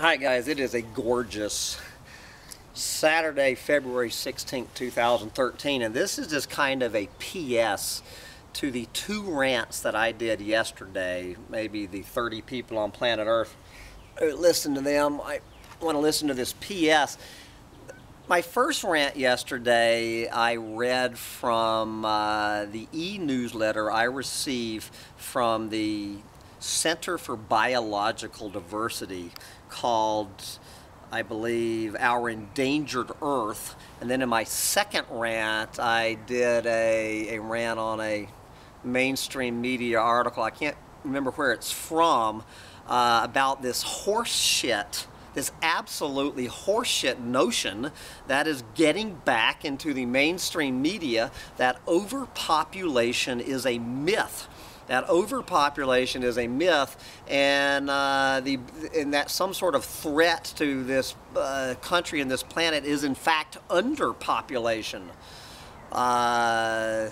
Hi guys, it is a gorgeous Saturday, February 16th, 2013, and this is just kind of a PS to the two rants that I did yesterday, maybe the 30 people on planet Earth listen to them. I want to listen to this PS. My first rant yesterday, I read from uh, the e-newsletter I receive from the Center for Biological Diversity called, I believe, Our Endangered Earth. And then in my second rant, I did a, a rant on a mainstream media article. I can't remember where it's from uh, about this horse shit this absolutely horseshit notion that is getting back into the mainstream media that overpopulation is a myth that overpopulation is a myth and uh, the and that some sort of threat to this uh, country and this planet is in fact underpopulation. Uh,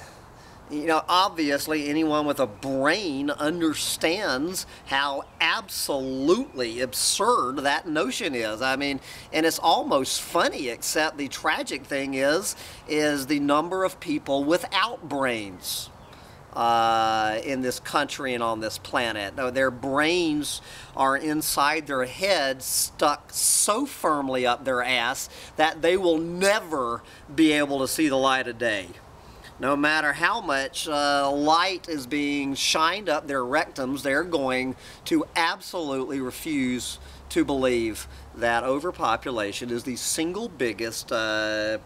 you know, obviously anyone with a brain understands how absolutely absurd that notion is. I mean, and it's almost funny, except the tragic thing is, is the number of people without brains uh, in this country and on this planet. Their brains are inside their heads, stuck so firmly up their ass that they will never be able to see the light of day. No matter how much uh, light is being shined up their rectums, they're going to absolutely refuse to believe that overpopulation is the single biggest uh,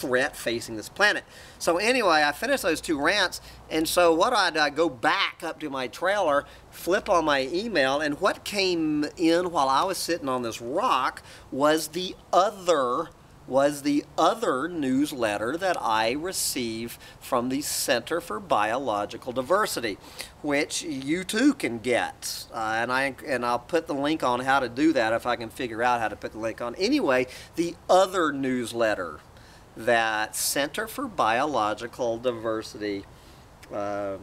threat facing this planet. So anyway, I finished those two rants, and so what I'd uh, go back up to my trailer, flip on my email, and what came in while I was sitting on this rock was the other was the other newsletter that I receive from the Center for Biological Diversity, which you too can get. Uh, and, I, and I'll put the link on how to do that if I can figure out how to put the link on. Anyway, the other newsletter that Center for Biological Diversity uh,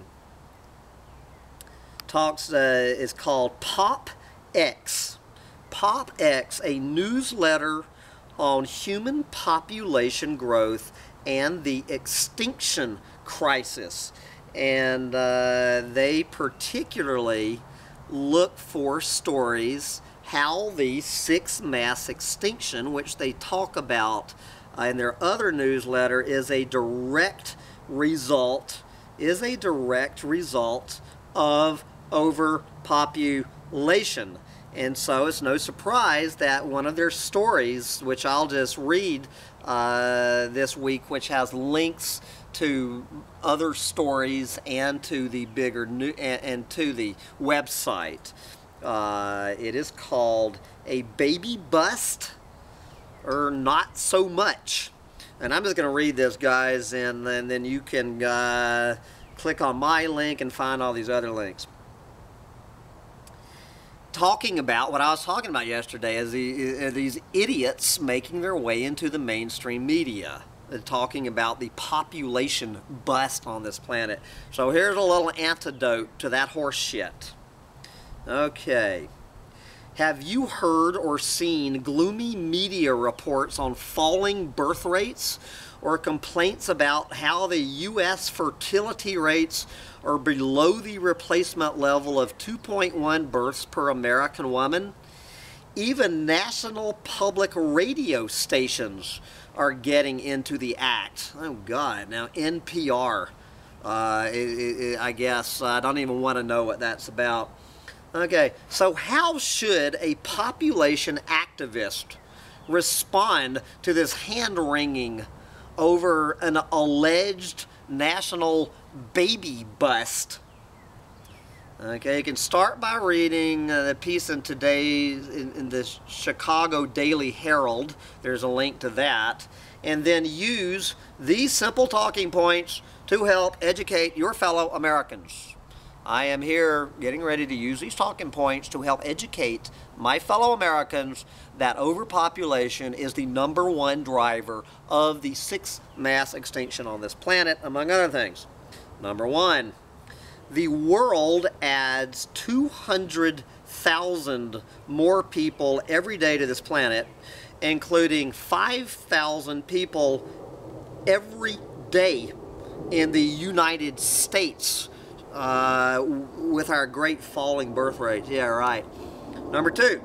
talks uh, is called Pop X. Pop X, a newsletter on human population growth and the extinction crisis. And uh, they particularly look for stories how the sixth mass extinction, which they talk about in their other newsletter is a direct result is a direct result of overpopulation. And so it's no surprise that one of their stories, which I'll just read uh, this week, which has links to other stories and to the bigger new and, and to the website. Uh, it is called A Baby Bust or not so much. And I'm just going to read this, guys, and, and then you can uh, click on my link and find all these other links. Talking about what I was talking about yesterday is, the, is these idiots making their way into the mainstream media uh, talking about the population bust on this planet. So here's a little antidote to that horse shit. Okay. Have you heard or seen gloomy media reports on falling birth rates or complaints about how the U.S. fertility rates are below the replacement level of 2.1 births per American woman? Even national public radio stations are getting into the act. Oh God, now NPR, uh, it, it, I guess, I don't even want to know what that's about. Okay, so how should a population activist respond to this hand-wringing over an alleged national baby bust? Okay, you can start by reading uh, the piece in today's, in, in the Chicago Daily Herald. There's a link to that. And then use these simple talking points to help educate your fellow Americans. I am here getting ready to use these talking points to help educate my fellow Americans that overpopulation is the number one driver of the sixth mass extinction on this planet, among other things. Number one, the world adds 200,000 more people every day to this planet, including 5,000 people every day in the United States uh, with our great falling birth rate. Yeah, right. Number two,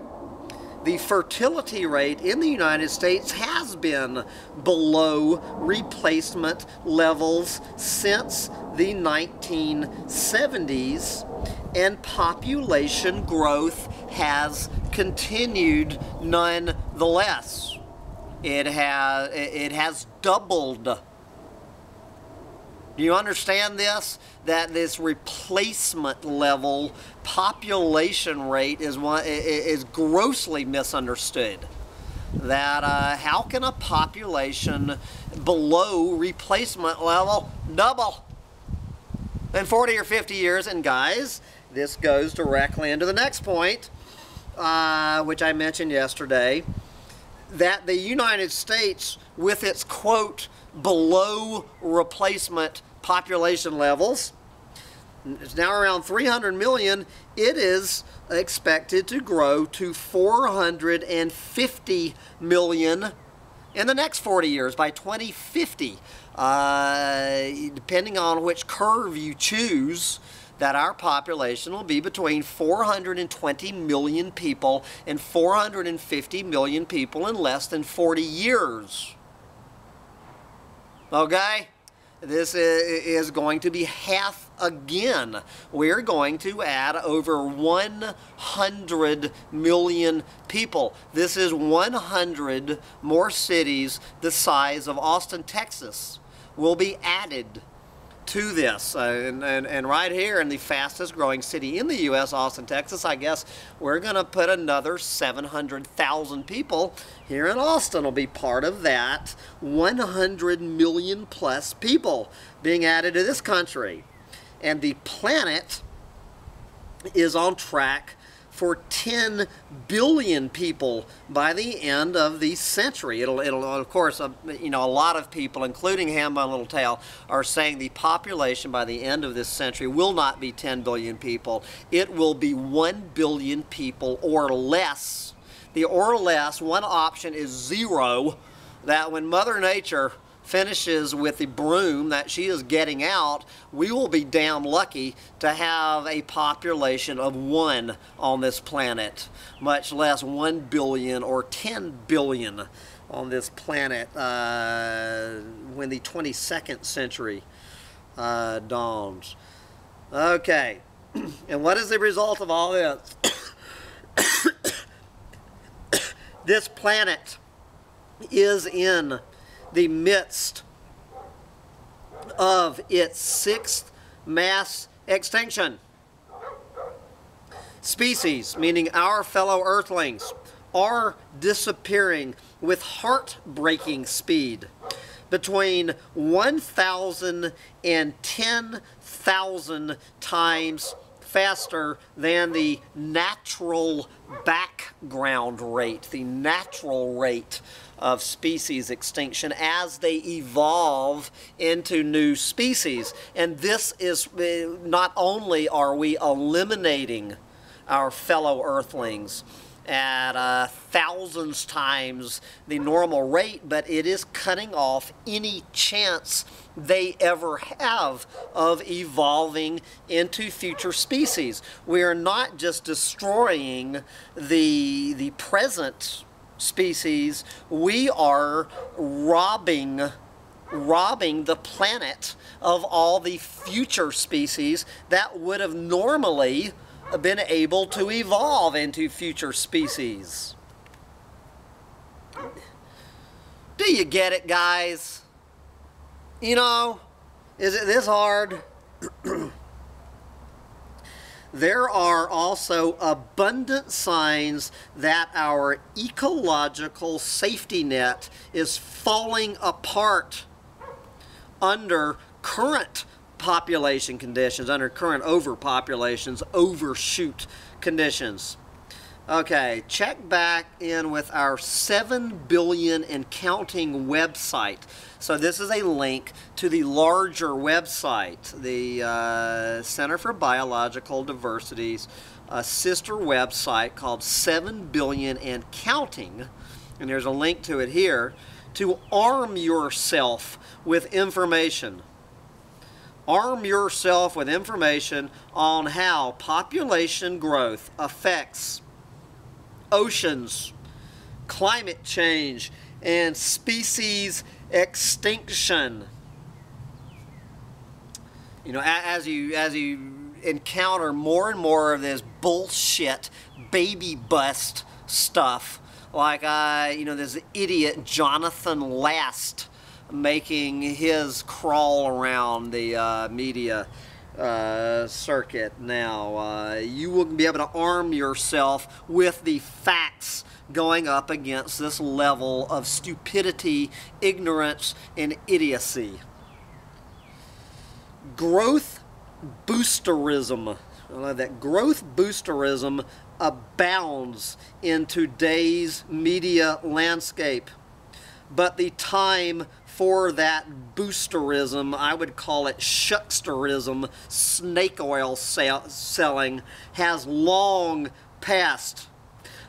the fertility rate in the United States has been below replacement levels since the 1970s and population growth has continued nonetheless. It has, it has doubled. Do you understand this? That this replacement level population rate is one is grossly misunderstood. That uh, how can a population below replacement level double in 40 or 50 years? And guys, this goes directly into the next point, uh, which I mentioned yesterday, that the United States, with its quote, below replacement population levels, it's now around 300 million, it is expected to grow to 450 million in the next 40 years by 2050. Uh, depending on which curve you choose, that our population will be between 420 million people and 450 million people in less than 40 years. Okay? This is going to be half again. We're going to add over 100 million people. This is 100 more cities the size of Austin, Texas will be added to this. Uh, and, and, and, right here in the fastest growing city in the U.S., Austin, Texas, I guess we're going to put another 700,000 people here in Austin will be part of that 100 million plus people being added to this country. And the planet is on track for 10 billion people by the end of the century. It'll, it'll of course, uh, you know, a lot of people, including Ham Bun Little Tail, are saying the population by the end of this century will not be 10 billion people. It will be 1 billion people or less. The or less, one option is zero, that when Mother Nature finishes with the broom that she is getting out, we will be damn lucky to have a population of one on this planet, much less 1 billion or 10 billion on this planet uh, when the 22nd century uh, dawns. Okay, and what is the result of all this? this planet is in the midst of its sixth mass extinction. Species, meaning our fellow earthlings, are disappearing with heartbreaking speed between 1,000 and 10,000 times faster than the natural background rate, the natural rate of species extinction as they evolve into new species. And this is uh, not only are we eliminating our fellow earthlings, at uh, thousands times the normal rate, but it is cutting off any chance they ever have of evolving into future species. We are not just destroying the, the present species, we are robbing robbing the planet of all the future species that would have normally been able to evolve into future species. Do you get it, guys? You know, is it this hard? there are also abundant signs that our ecological safety net is falling apart under current population conditions, under current overpopulations, overshoot conditions. Okay, check back in with our 7 billion and counting website. So this is a link to the larger website, the uh, Center for Biological Diversity's uh, sister website called 7 billion and counting. And there's a link to it here to arm yourself with information arm yourself with information on how population growth affects oceans, climate change, and species extinction. You know, as you as you encounter more and more of this bullshit baby bust stuff, like I, uh, you know, this idiot Jonathan Last making his crawl around the uh, media uh, circuit now. Uh, you will be able to arm yourself with the facts going up against this level of stupidity, ignorance, and idiocy. Growth boosterism. I love that. Growth boosterism abounds in today's media landscape. But the time for that boosterism, I would call it shucksterism, snake oil selling, has long passed.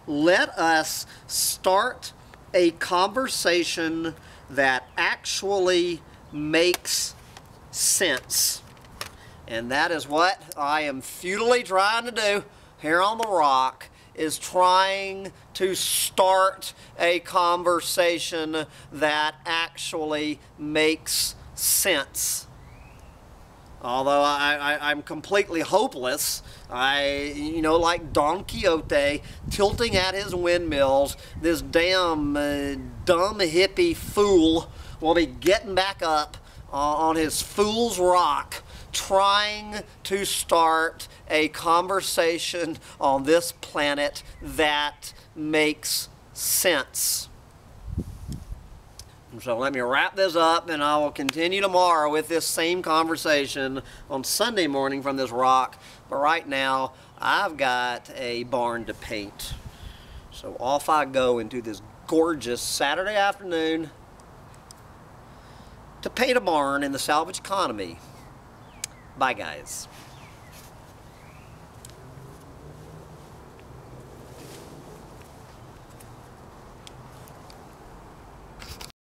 Let us start a conversation that actually makes sense. And that is what I am futilely trying to do here on the rock is trying to start a conversation that actually makes sense. Although I, am completely hopeless, I, you know, like Don Quixote tilting at his windmills, this damn uh, dumb hippie fool will be getting back up uh, on his fool's rock trying to start a conversation on this planet that makes sense. So let me wrap this up and I will continue tomorrow with this same conversation on Sunday morning from this rock. But right now, I've got a barn to paint. So off I go into this gorgeous Saturday afternoon to paint a barn in the salvage economy. Bye, guys.